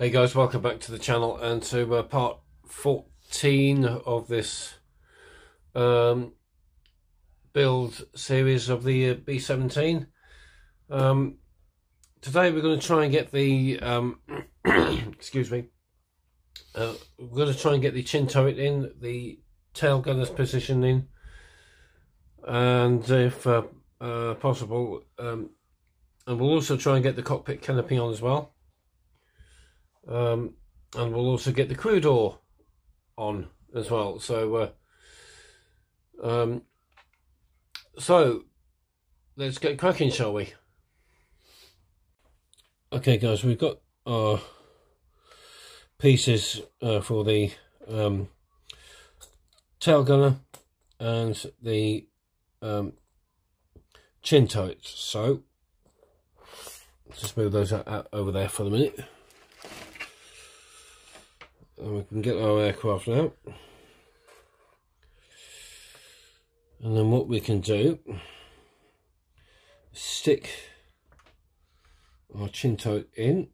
Hey guys, welcome back to the channel and to uh, part 14 of this um, build series of the uh, B17. Um, today we're going to try and get the, um, excuse me, uh, we're going to try and get the chin turret in, the tail gunner's position in, and if uh, uh, possible, um, and we'll also try and get the cockpit canopy on as well. Um, and we'll also get the crew door on as well. So, uh, um, so let's get cracking, shall we? Okay, guys, we've got our pieces uh, for the um, tail gunner and the um, chin turrets. So, just move those out, out over there for the minute and we can get our aircraft out. And then what we can do stick our chin in.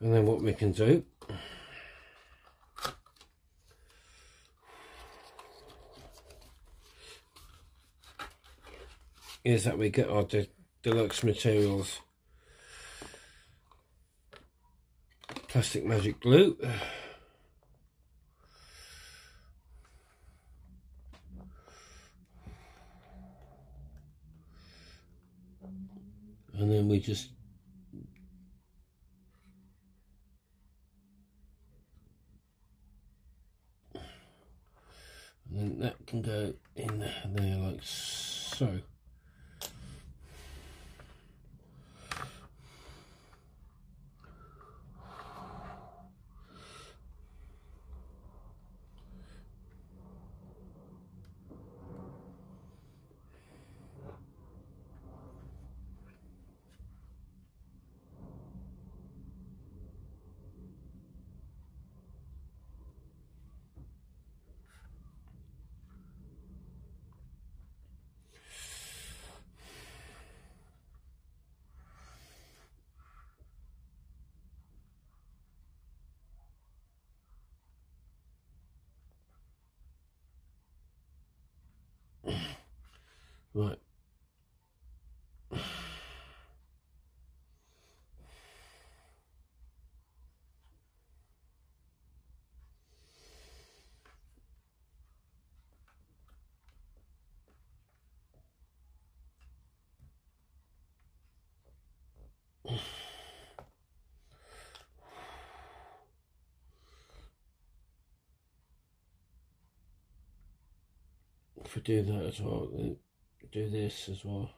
And then what we can do is that we get our de deluxe materials. Plastic magic glue. And then we just and then that can go in there like so Right. If we do that as well, uh, do this as well.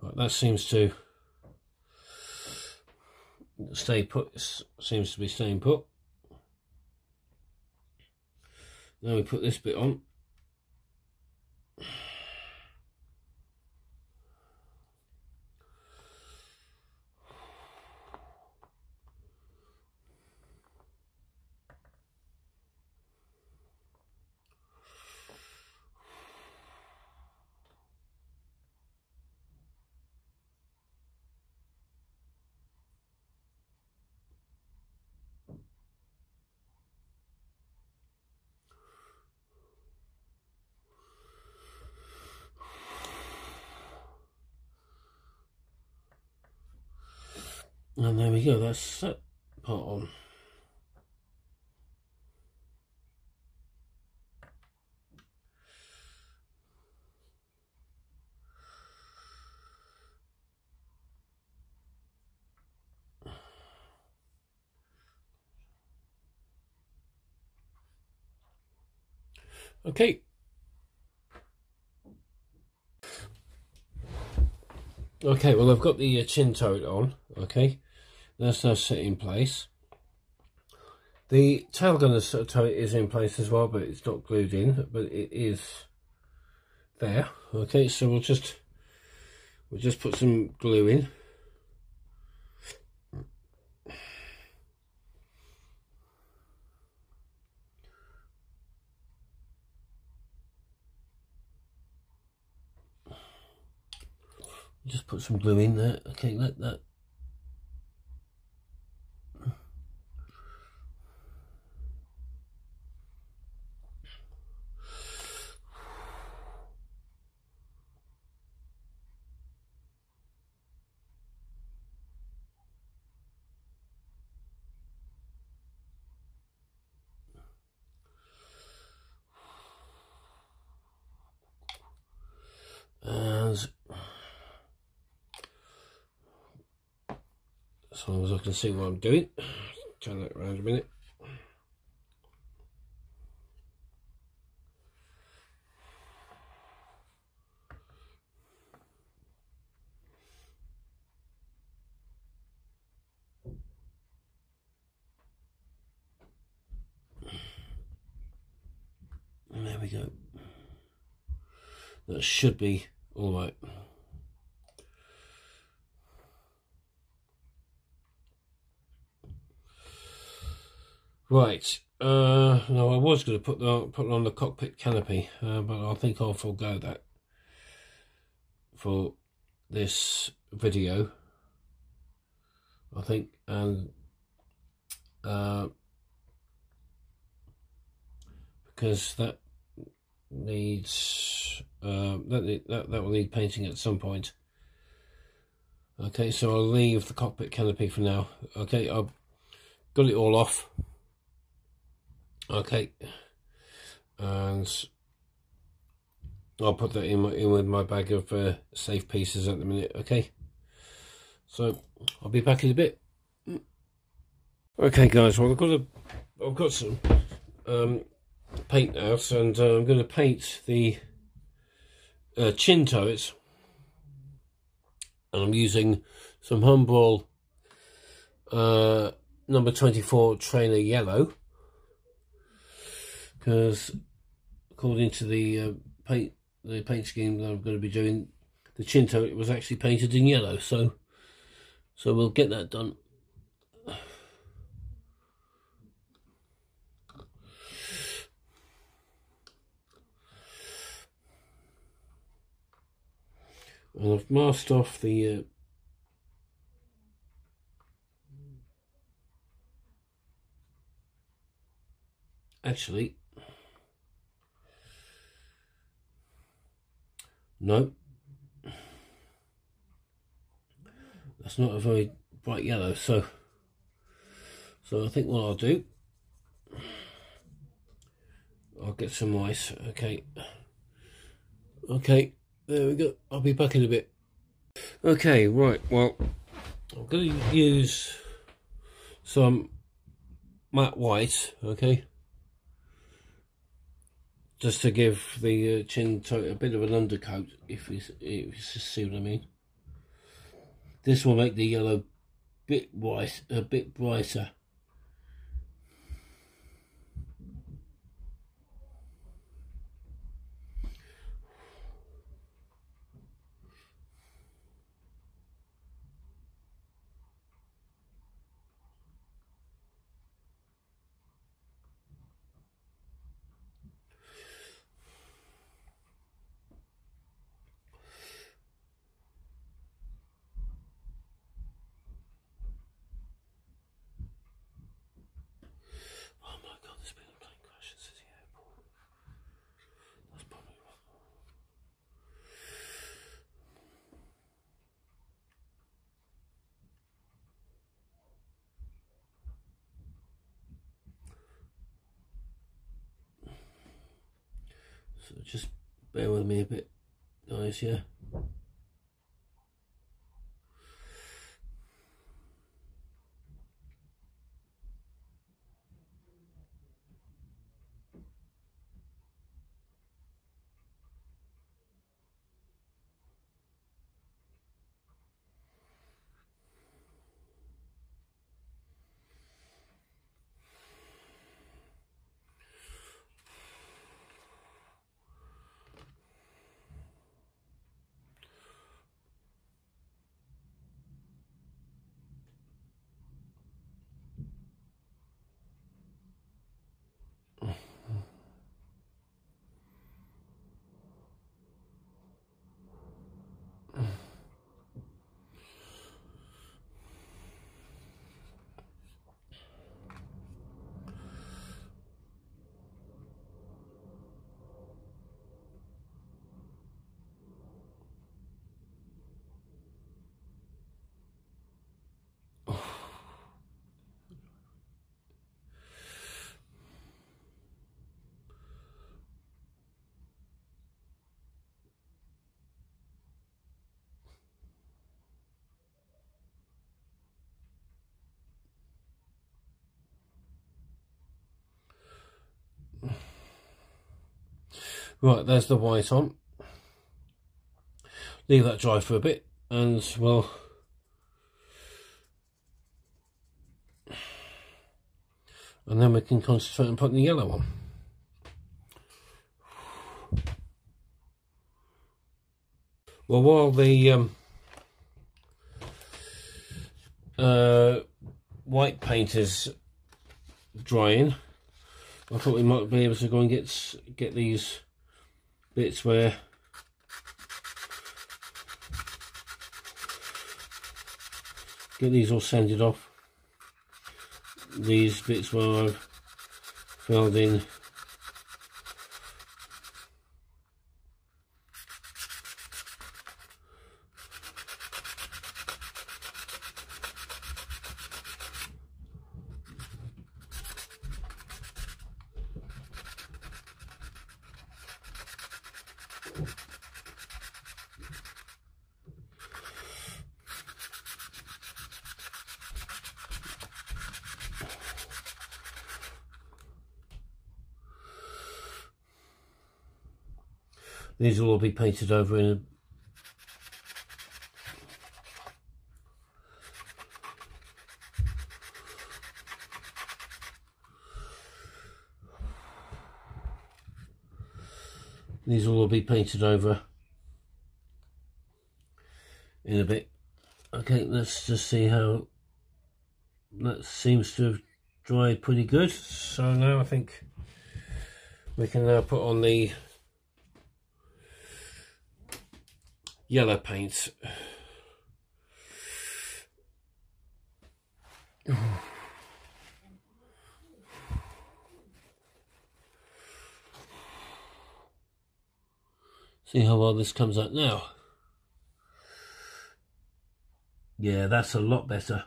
Right, that seems to stay put, seems to be staying put. Now we put this bit on. And there we go, that's that part on. Okay. Okay, well I've got the uh, chin turret on, okay. That's now set in place. The tail gunner turret is in place as well, but it's not glued in, but it is there. Okay, so we'll just we'll just put some glue in. Just put some glue in there. Okay, let that as as long as I can see what I'm doing. Turn that around a minute. There we go. That should be all right. Right. Uh, no, I was going to put the put on the cockpit canopy, uh, but I think I'll forego that for this video. I think, and uh, because that needs uh, that, that that will need painting at some point. Okay, so I'll leave the cockpit canopy for now. Okay, I've got it all off. Okay, and I'll put that in, my, in with my bag of uh, safe pieces at the minute. Okay, so I'll be back in a bit. Okay, guys. Well, I've got a, I've got some um, paint out and uh, I'm going to paint the uh, chin turrets and I'm using some Humbrol uh, number 24 trainer yellow because according to the uh, paint the paint scheme that I'm going to be doing the Chinto turret was actually painted in yellow so so we'll get that done. And I've masked off the uh, actually no that's not a very bright yellow so so I think what I'll do I'll get some ice okay okay there we go. I'll be back in a bit. Okay, right. Well, I'm to use some matte white, okay? Just to give the uh, chin to a bit of an undercoat, if you, if you see what I mean. This will make the yellow bit white, a bit brighter. So just bear with me a bit, guys, yeah. Right, there's the white on. Leave that dry for a bit and well and then we can concentrate on putting the yellow on. Well, while the um, uh, white paint is drying, I thought we might be able to go and get get these bits where get these all sanded off. These bits where I've filled in These will all be painted over in a These will all be painted over in a bit. Okay, let's just see how that seems to have dried pretty good. So now I think we can now put on the yellow paint. See how well this comes out now. Yeah, that's a lot better.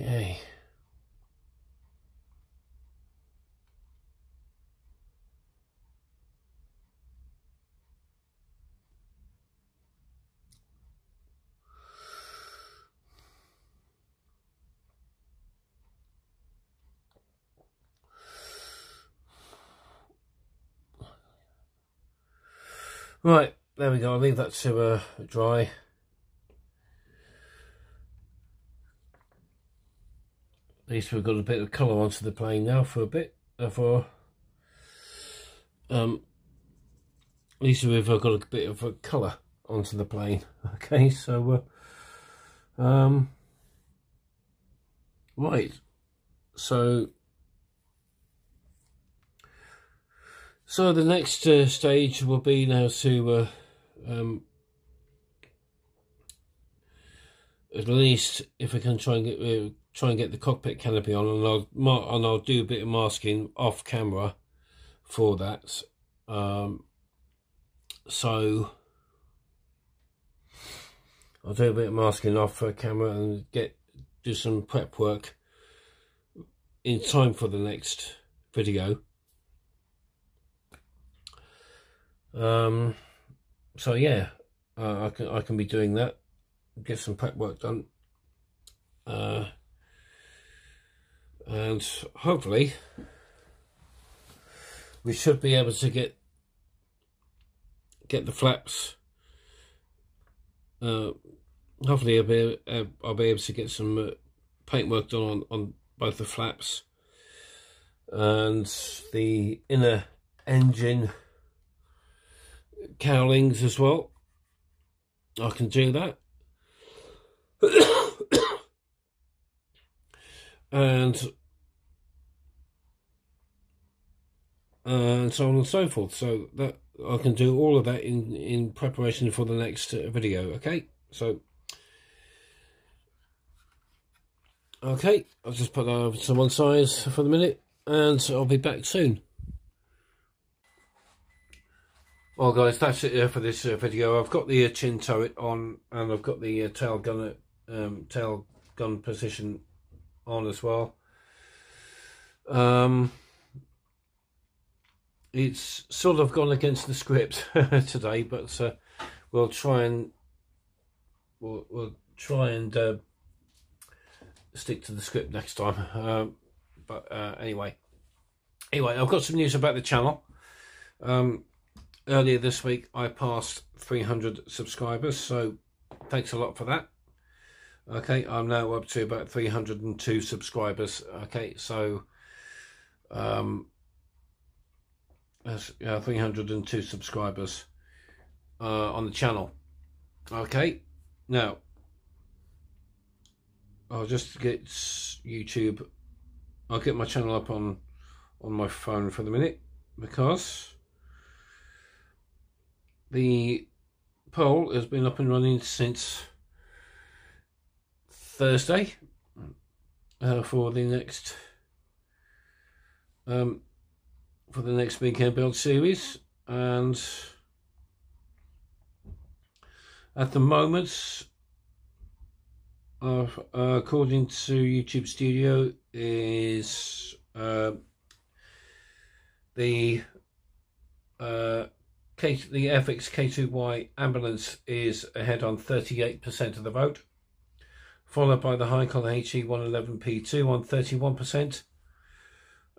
Okay. Right, there we go. I'll leave that to uh, dry. Least we've got a bit of colour onto the plane now for a bit. For um, at least we've got a bit of a colour onto the plane. Okay, so uh, um, right. So so the next uh, stage will be now to uh, um, at least if I can try and get uh, try and get the cockpit canopy on and I'll, and I'll do a bit of masking off camera for that. Um, so I'll do a bit of masking off for camera and get do some prep work in time for the next video. Um, so yeah, uh, I can I can be doing that, get some prep work done. Uh, and hopefully we should be able to get get the flaps uh, hopefully I'll be, uh, I'll be able to get some uh, paint work done on, on both the flaps and the inner engine cowlings as well. I can do that. and and so on and so forth. So that I can do all of that in in preparation for the next video. Okay, so okay, I'll just put that over to one side for the minute, and I'll be back soon. Well guys, that's it for this uh, video. I've got the uh, chin turret on and I've got the uh, tail gun um, tail gun position on as well. Um, it's sort of gone against the script today, but uh, we'll try and we'll, we'll try and uh, stick to the script next time. Um, but uh, anyway, anyway, I've got some news about the channel. Um, earlier this week I passed 300 subscribers so thanks a lot for that okay I'm now up to about 302 subscribers okay so um that's uh, 302 subscribers uh, on the channel. Okay now I'll just get YouTube I'll get my channel up on on my phone for the minute because the poll has been up and running since Thursday uh, for the next um, for the next weekend build series and at the moment uh, according to YouTube Studio is uh, the uh, K the Airfix K2Y ambulance is ahead on 38% of the vote, followed by the Heinkel HE111P2 on 31%,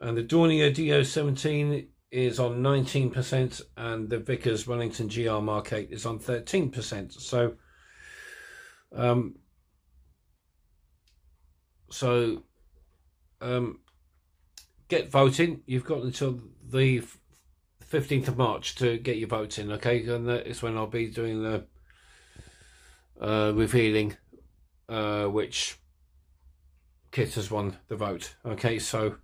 and the Dornier DO17 is on 19%, and the Vickers Wellington GR Mark 8 is on 13%. So, um, so um, get voting. You've got until the 15th of March to get your votes in, okay? And that is when I'll be doing the uh, revealing uh, which kit has won the vote. Okay, so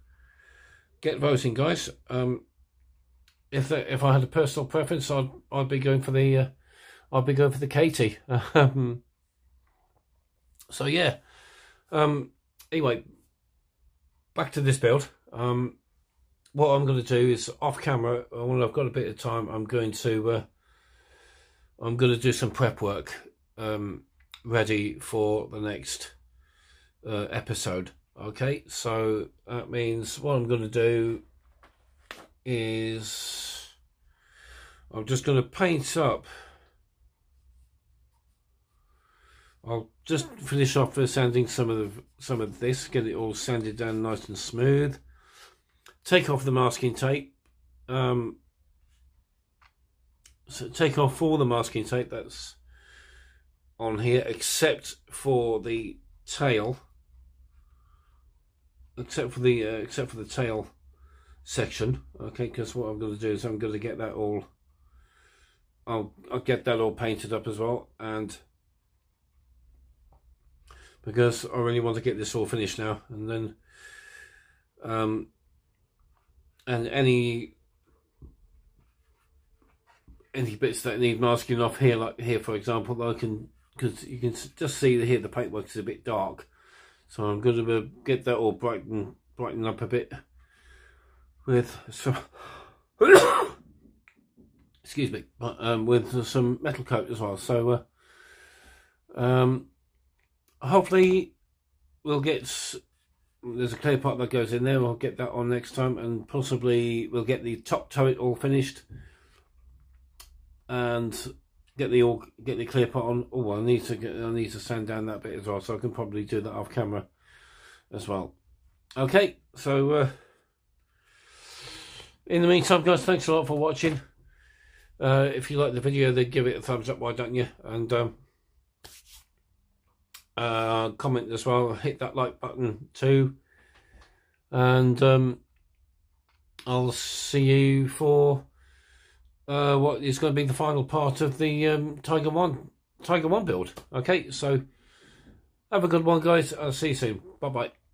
get voting, guys. Um, if the, if I had a personal preference, I'd I'd be going for the uh, I'd be going for the Katie. Um, so yeah. Um, anyway, back to this build. Um, what I'm going to do is off camera when I've got a bit of time I'm going to uh, I'm going to do some prep work um, ready for the next uh, episode okay so that means what I'm going to do is I'm just going to paint up I'll just finish off with sanding some of the some of this get it all sanded down nice and smooth take off the masking tape. Um, so take off all the masking tape that's on here, except for the tail. Except for the uh, except for the tail section. Okay, because what I'm going to do is I'm going to get that all. I'll I'll get that all painted up as well, and because I really want to get this all finished now, and then um, and any any bits that need masking off here, like here for example, I can because you can just see here the paintwork is a bit dark, so I'm going to get that all brighten brighten up a bit with so excuse me, but um, with some Metalcote as well. So uh, um, hopefully we'll get there's a clear part that goes in there. I'll get that on next time, and possibly we'll get the top turret all finished, and get the all get the clear part on. Oh, I need to get I need to sand down that bit as well, so I can probably do that off camera as well. Okay, so uh, in the meantime, guys, thanks a lot for watching. Uh, if you like the video, then give it a thumbs up. Why don't you? And um, uh, comment as well. Hit that like button too. And um, I'll see you for uh, what is going to be the final part of the um, Tiger One Tiger One build. Okay, so have a good one, guys. I'll see you soon. Bye bye.